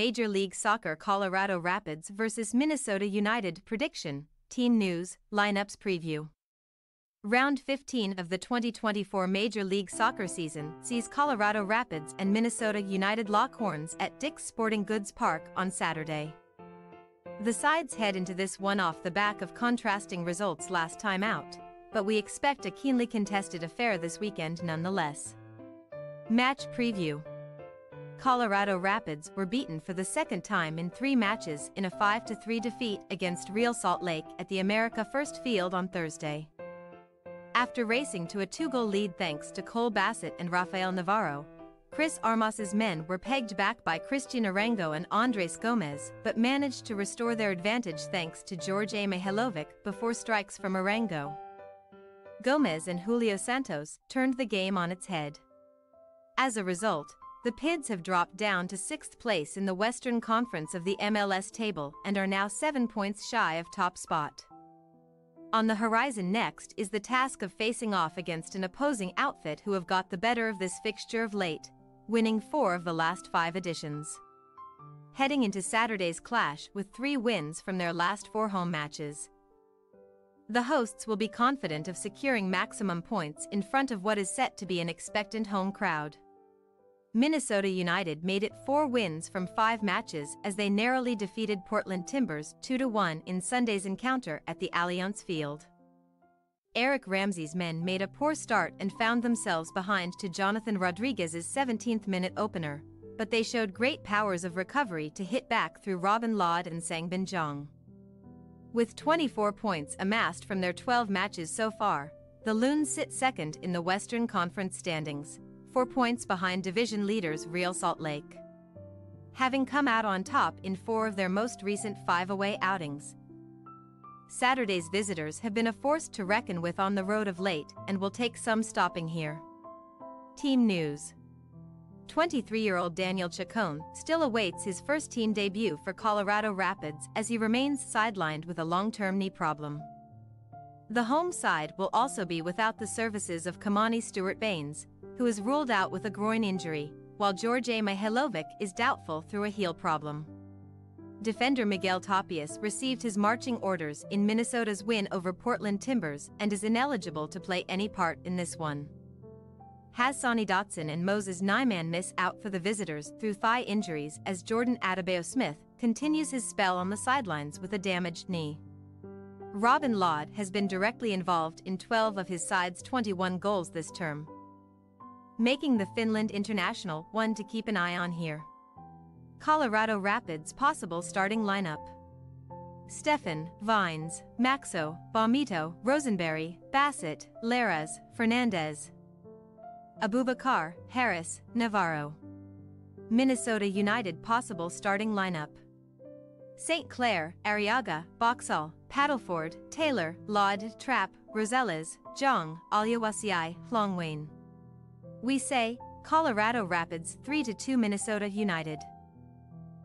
Major League Soccer Colorado Rapids vs. Minnesota United prediction, team news, lineups preview. Round 15 of the 2024 Major League Soccer season sees Colorado Rapids and Minnesota United lock horns at Dick's Sporting Goods Park on Saturday. The sides head into this one off the back of contrasting results last time out, but we expect a keenly contested affair this weekend nonetheless. Match Preview Colorado Rapids were beaten for the second time in three matches in a 5-3 defeat against Real Salt Lake at the America First Field on Thursday. After racing to a two-goal lead thanks to Cole Bassett and Rafael Navarro, Chris Armas's men were pegged back by Cristian Arango and Andres Gomez, but managed to restore their advantage thanks to Djordje Mihailovic before strikes from Arango. Gomez and Julio Santos turned the game on its head. As a result, the Rapids have dropped down to sixth place in the Western Conference of the MLS table and are now seven points shy of top spot. On the horizon next is the task of facing off against an opposing outfit who have got the better of this fixture of late, winning four of the last five editions. Heading into Saturday's clash with three wins from their last four home matches. The hosts will be confident of securing maximum points in front of what is set to be an expectant home crowd. Minnesota United made it four wins from five matches as they narrowly defeated Portland Timbers 2-1 in Sunday's encounter at the Allianz Field. Eric Ramsay's men made a poor start and found themselves behind to Jonathan Rodriguez's 17th-minute opener, but they showed great powers of recovery to hit back through Robin Lod and Sangbin Jeong. With 24 points amassed from their 12 matches so far, the Loons sit second in the Western Conference standings, four points behind division leaders Real Salt Lake. Having come out on top in four of their most recent five away outings. Saturday's visitors have been a force to reckon with on the road of late and will take some stopping here. Team News 23-year-old Daniel Chacon still awaits his first team debut for Colorado Rapids as he remains sidelined with a long-term knee problem. The home side will also be without the services of Kamani Stewart Baines, who is ruled out with a groin injury, while Djordje Mihailovic is doubtful through a heel problem. Defender Miguel Tapias received his marching orders in Minnesota's win over Portland Timbers and is ineligible to play any part in this one. Hassani Dotson and Moses Nyman miss out for the visitors through thigh injuries as Jordan Adebayo Smith continues his spell on the sidelines with a damaged knee. Robin Lod has been directly involved in 12 of his side's 21 goals this term, making the Finland international one to keep an eye on here. Colorado Rapids possible starting lineup. Steffen, Vines, Maxo, Bombito, Rosenberry, Bassett, Larraz, Fernandez. Abubakar, Harris, Navarro. Minnesota United possible starting lineup. St. Clair, Arriaga, Boxall, Padelford, Taylor, Lod, Trapp, Rosales, Jeong, Oluwaseyi, Hlongwane. We say, Colorado Rapids 3-2 Minnesota United.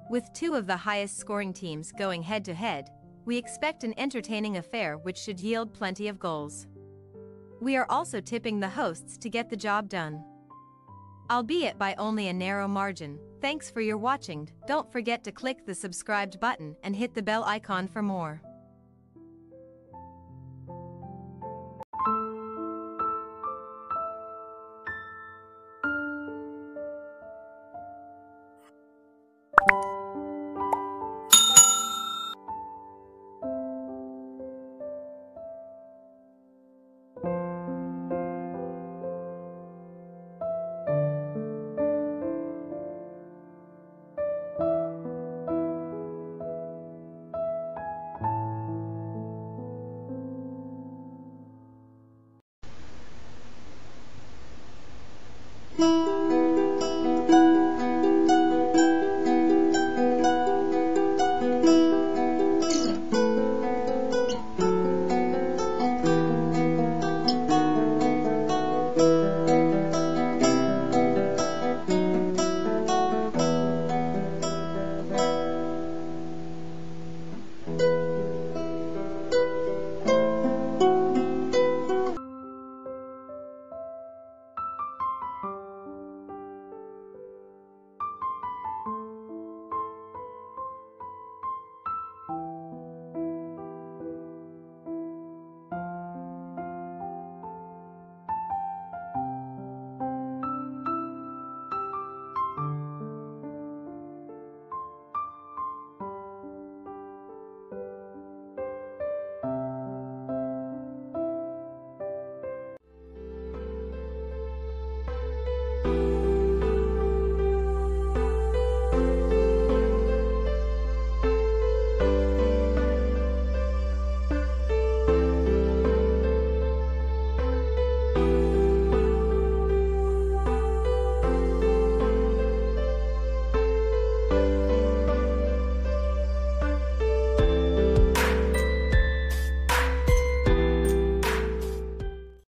With two of the highest scoring teams going head-to-head, we expect an entertaining affair which should yield plenty of goals. We are also tipping the hosts to get the job done. Albeit by only a narrow margin, thanks for your watching, don't forget to click the subscribed button and hit the bell icon for more. you